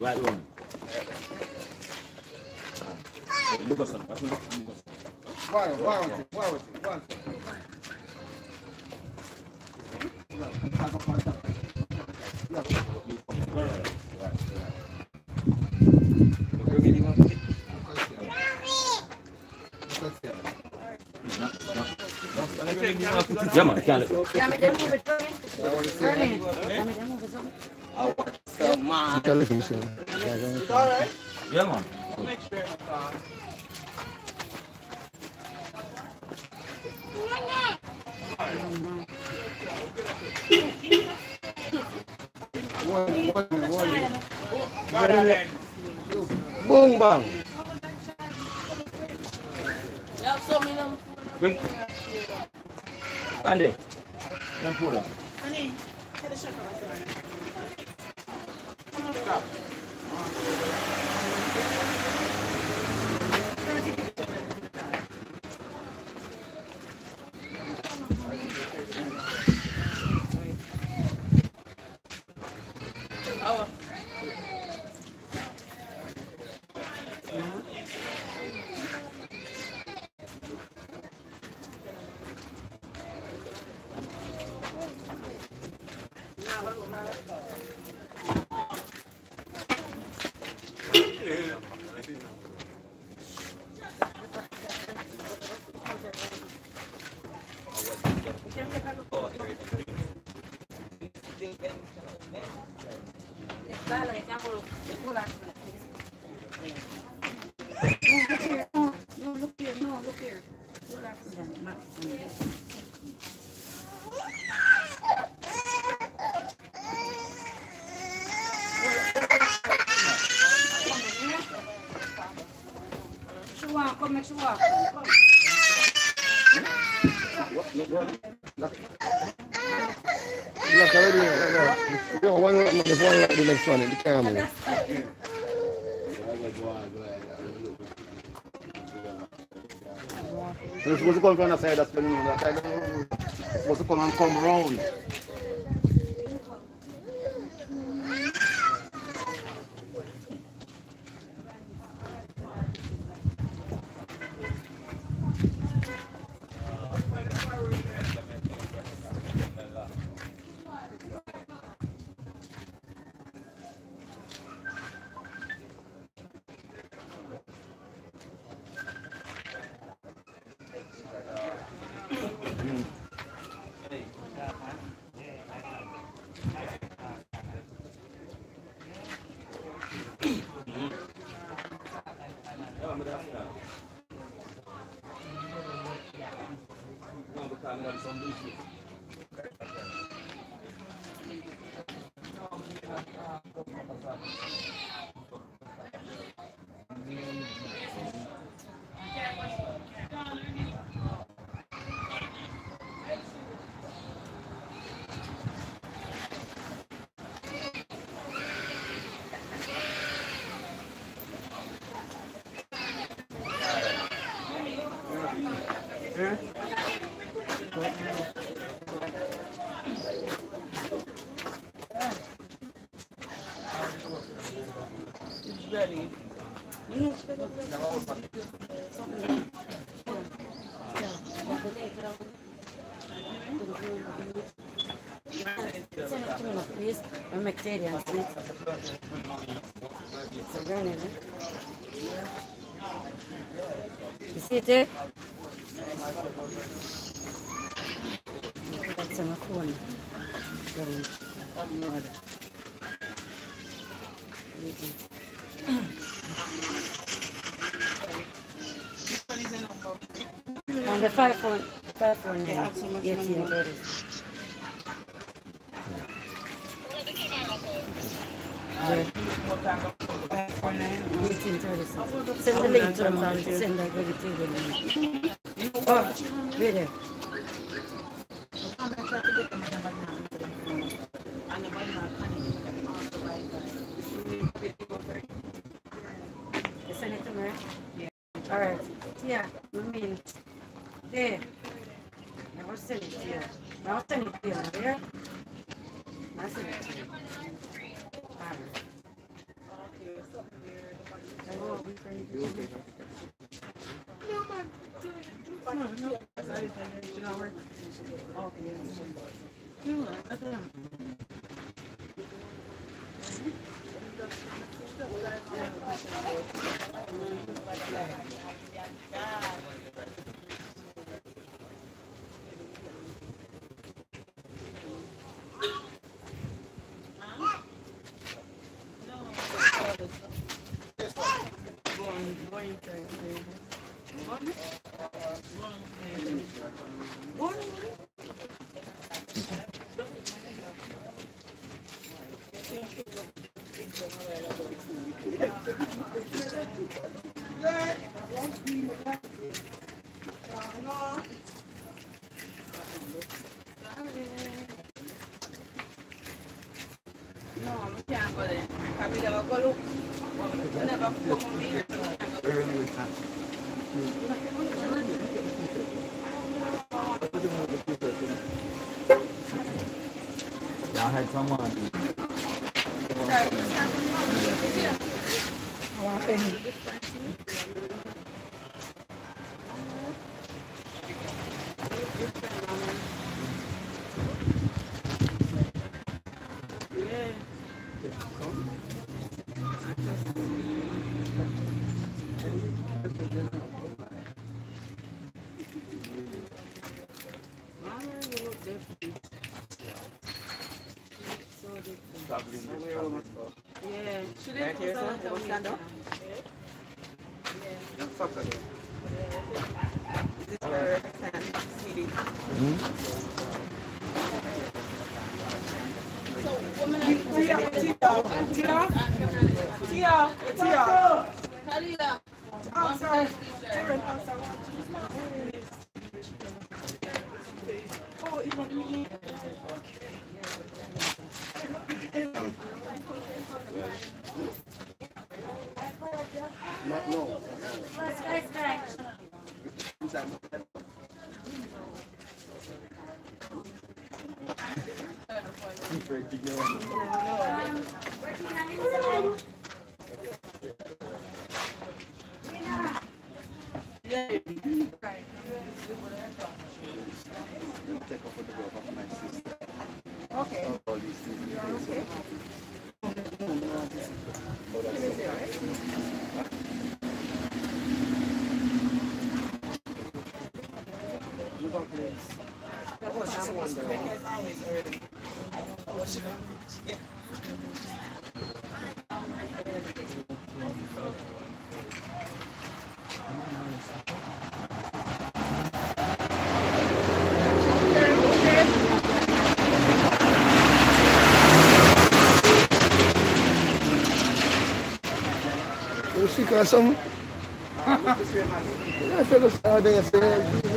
Right one, right one. Look at some. Watch me. Why, why with it? Why with it? Why with it? Yeah, man, can't Yeah, me them move it, turn it. Turn it. Yeah, me them move it, turn it. Television. Yeah, man. One, one, one. Boom bang. Yeah, so me them. Bring. Andy. Come pull up. Dale, ya por No, no, look here, no, look here. Relax, then, Max. She walk, come, Look already. You know, one look, there's one like the next one in the camera. You're that's spinning on? Supposed to come and come round. Send it to me, please. I'm Victorian Street. So, burn it, eh? You see it there? That's on my phone. Going. Lord. On the five phone, five phone, yeah, eighteen thirty. Eighteen thirty. Send the link to them, send that very to them. Oh, wait send it to me? All right. Yeah, I mean, to you. See it. Alright. Oh, we can- Y'all had someone. Yeah. Should up. This for CD. Not Take nós somos. Nós somos ordem assim.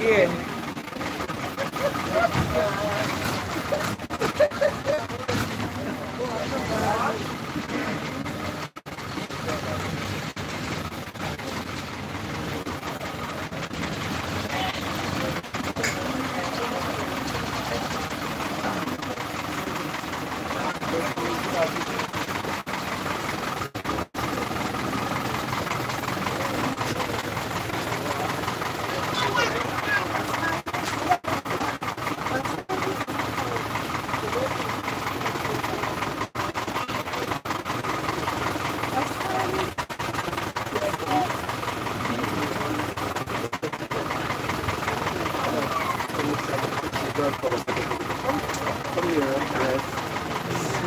Yeah.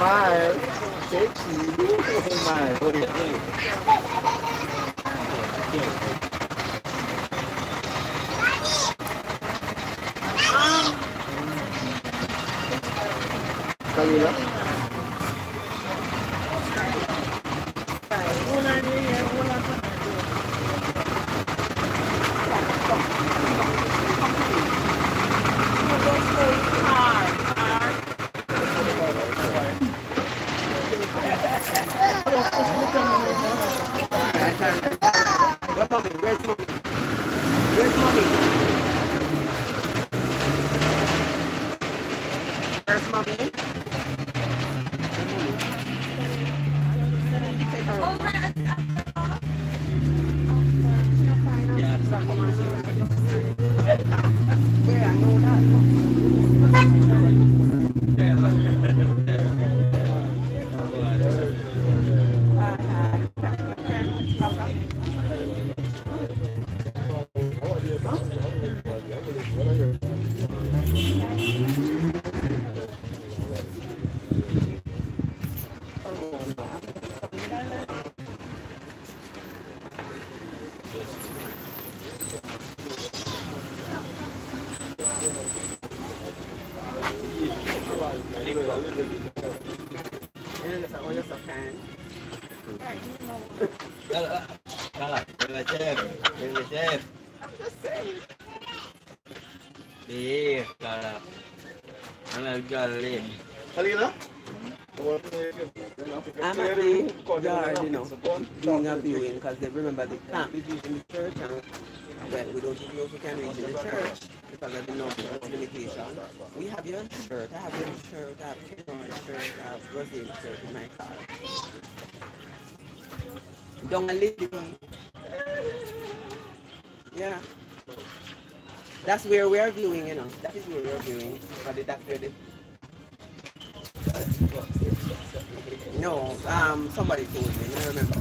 Smile. Sexy. Smile. What do you think? Remember they can't be using the church and well, we don't even know if we can reach the church because of the number of limitation. We have your shirt, I have your shirt, I have Cameron shirt, I have Brazil shirt in my car. A little. Yeah. That's where we are viewing, you know. That is where we are viewing. But that's where the No, um, somebody told me. I remember.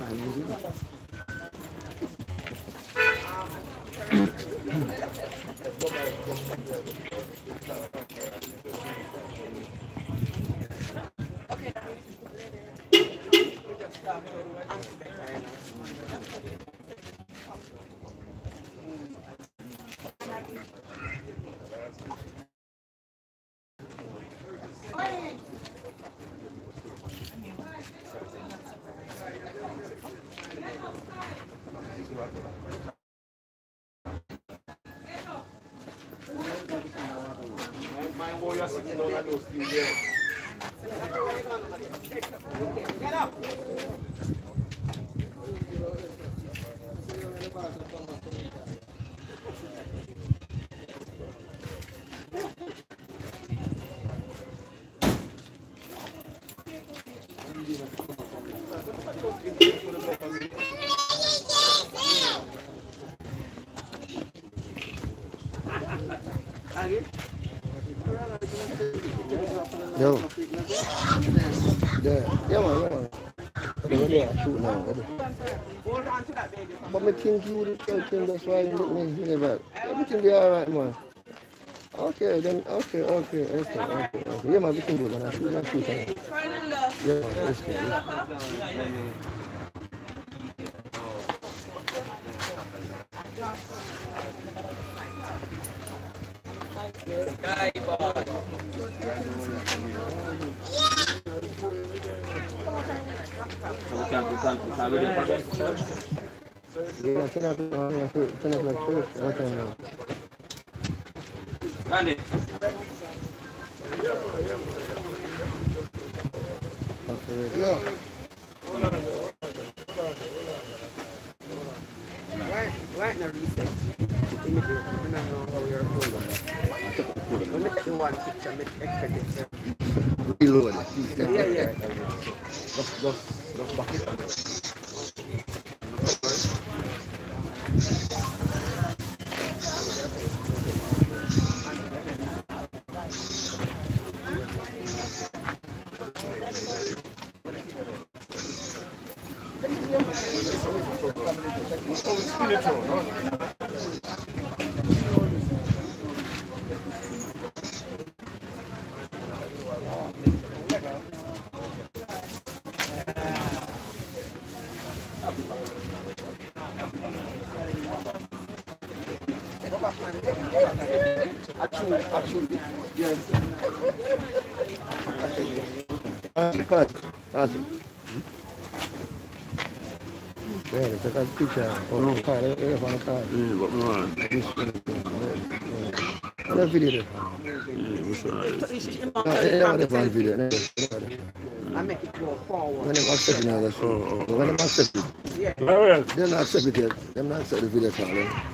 My warrior sitting down at those things there. Get up! Again? Yo. Yeah, yeah, man, yeah, man. Okay, we're there, shoot now. we're there. Hold on to that think you would tell that's why you look me really bad. Everything be alright, man. Okay, then, okay, okay, okay, okay, okay. Yeah, man, everything good, man. I shoot, I shoot. man. Yeah, man, that's good. Yeah. Can, Yeah, 10 o'clock, yeah, 10 o'clock first. Okay, yeah. Right, right now, picture. Reload. Yeah, yeah. Up. Ah, card. Ah, Yeah, take a picture. Oh, card. Yeah, yeah, on the card. Yeah, but man, This one. Yeah. What video? there? yeah, what's that? Ah, yeah, yeah, that's one video. Yeah, yeah. I make it go forward. When them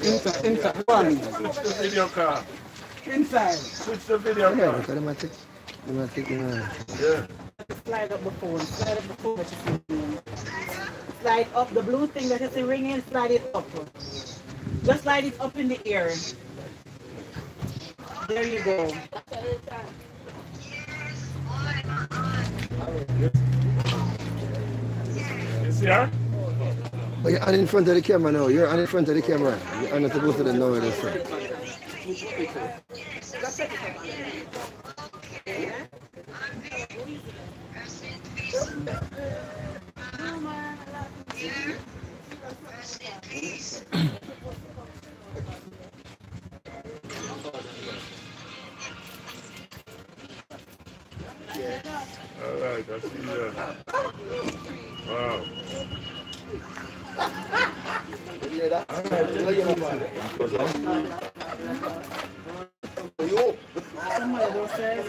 Inside, inside, one. Switch the video card. Inside. Switch the video Yeah, card. because them a take, them a take, uh, Yeah. Slide up the phone. Slide up the phone that you see. Slide up the blue thing that you see ringing. Slide it up. Just slide it up in the air. There you go. You see her? But you're on in front of the camera now. You're on in front of the camera. You're on to both of them now. All right, I see that. Wow.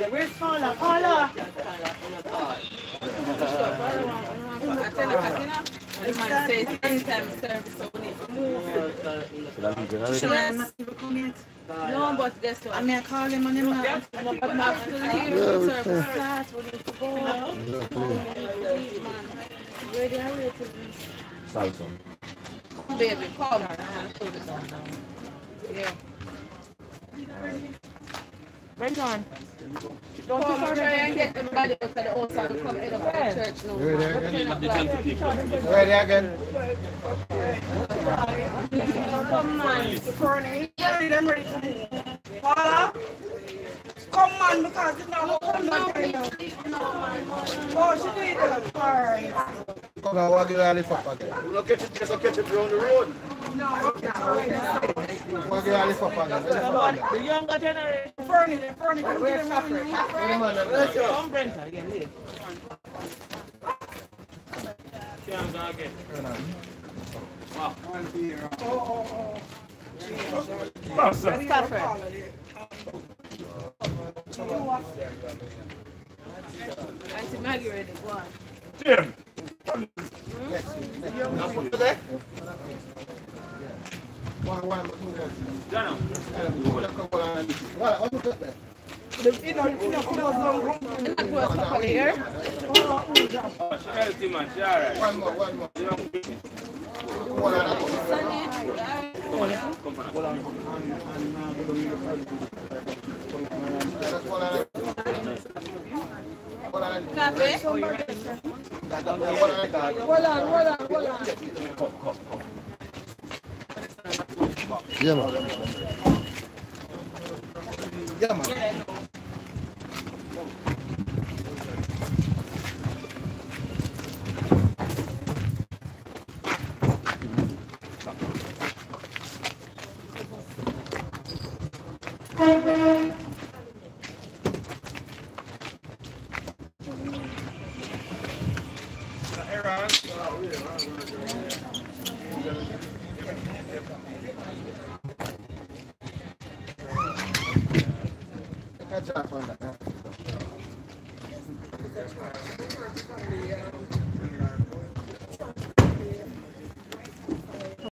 Where's Paula? Need to go. Ready, I wait till Samsung. Baby, come. Yeah. Bring on. Don't you Come forget. try and get everybody else at the house and come in up to church now. You're there again. Ready again? Come on. Paula, come on because it's not come back right now. Oh, she did it. All right program, what did all the fuck again? Look at it, just catch it on the road. No, what did all the fuck again? The younger generation, burning it, burning it, we're suffering. Let's go. Come, Brenta, again, here. Can't go again. Wow. Oh, oh, oh. Stop, stop. Auntie Maggie ready, go on. Jim. Voilà, voilà. 要样嘛，一。